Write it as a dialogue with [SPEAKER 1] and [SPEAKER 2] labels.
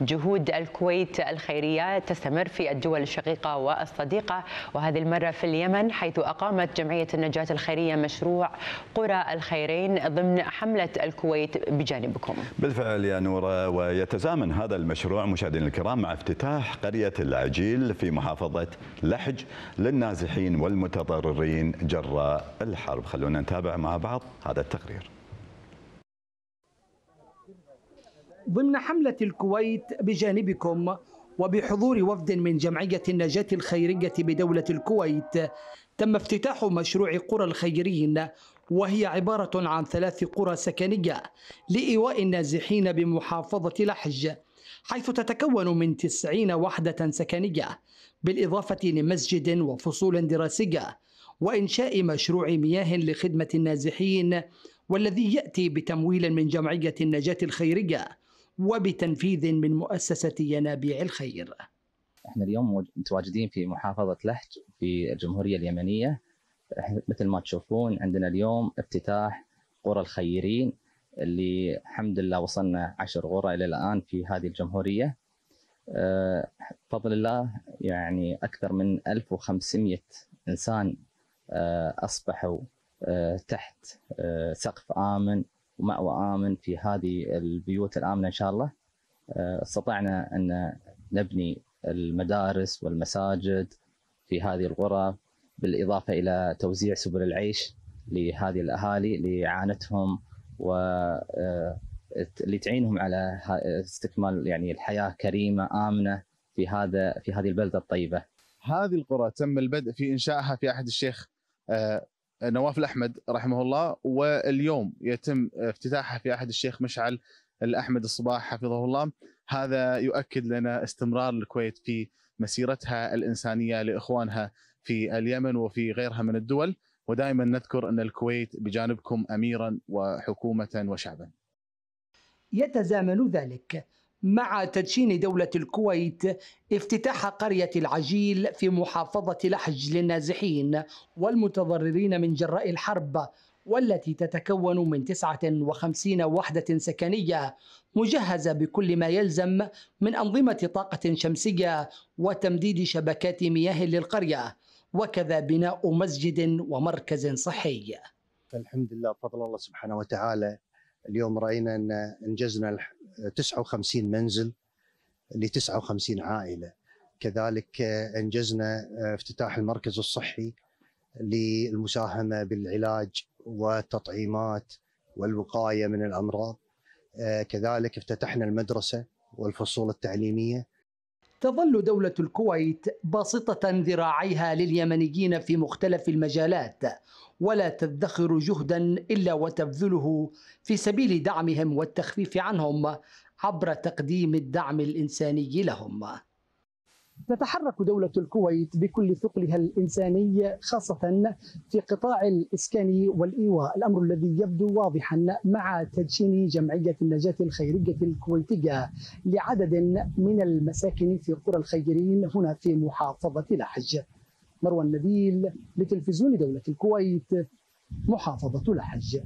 [SPEAKER 1] جهود الكويت الخيرية تستمر في الدول الشقيقة والصديقة وهذه المرة في اليمن حيث أقامت جمعية النجاة الخيرية مشروع قرى الخيرين ضمن حملة الكويت بجانبكم.
[SPEAKER 2] بالفعل يا نورة ويتزامن هذا المشروع مشاهدينا الكرام مع افتتاح قرية العجيل في محافظة لحج للنازحين والمتضررين جراء الحرب. خلونا نتابع مع بعض هذا التقرير.
[SPEAKER 3] ضمن حملة الكويت بجانبكم وبحضور وفد من جمعية النجاة الخيرية بدولة الكويت تم افتتاح مشروع قرى الخيرين وهي عبارة عن ثلاث قرى سكنية لإيواء النازحين بمحافظة لحج حيث تتكون من تسعين وحدة سكنية بالإضافة لمسجد وفصول دراسية وإنشاء مشروع مياه لخدمة النازحين والذي يأتي بتمويل من جمعية النجاة الخيرية وبتنفيذ من مؤسسة ينابيع الخير.
[SPEAKER 4] إحنا اليوم متواجدين في محافظة لحج في الجمهورية اليمنية. مثل ما تشوفون عندنا اليوم افتتاح قرى الخيرين اللي الحمد لله وصلنا عشر قرى إلى الآن في هذه الجمهورية. بفضل الله يعني أكثر من 1500 إنسان أصبحوا تحت سقف آمن ومأوى آمن في هذه البيوت الآمنة إن شاء الله. استطعنا أن نبني المدارس والمساجد في هذه القرى بالإضافة إلى توزيع سبل العيش لهذه الأهالي لإعانتهم و اللي تعينهم على استكمال يعني الحياة كريمة آمنة في هذا في هذه البلدة الطيبة.
[SPEAKER 5] هذه القرى تم البدء في إنشائها في عهد الشيخ نواف الأحمد رحمه الله واليوم يتم افتتاحها في عهد الشيخ مشعل الأحمد الصباح حفظه الله. هذا يؤكد لنا استمرار الكويت في مسيرتها الإنسانية لإخوانها في اليمن وفي غيرها من الدول. ودائما نذكر أن الكويت بجانبكم أميرا وحكومة وشعبا.
[SPEAKER 3] يتزامن ذلك. مع تدشين دولة الكويت افتتاح قرية العجيل في محافظة لحج للنازحين والمتضررين من جراء الحرب والتي تتكون من 59 وحدة سكنية مجهزة بكل ما يلزم من أنظمة طاقة شمسية وتمديد شبكات مياه للقرية وكذا بناء مسجد ومركز صحي.
[SPEAKER 6] الحمد لله بفضل الله سبحانه وتعالى. اليوم رأينا أن أنجزنا 59 منزل ل 59 عائلة. كذلك أنجزنا افتتاح المركز الصحي للمساهمة بالعلاج والتطعيمات والوقاية من الأمراض. كذلك افتتحنا المدرسة والفصول التعليمية
[SPEAKER 3] تظل دولة الكويت باسطة ذراعيها لليمنيين في مختلف المجالات ولا تدخر جهدا إلا وتبذله في سبيل دعمهم والتخفيف عنهم عبر تقديم الدعم الإنساني لهم. تتحرك دولة الكويت بكل ثقلها الإنساني خاصة في قطاع الإسكان والإيواء. الأمر الذي يبدو واضحا مع تدشين جمعية النجاة الخيرية الكويتية لعدد من المساكن في قرى الخيرين هنا في محافظة لحج. مروان نبيل لتلفزيون دولة الكويت محافظة لحج.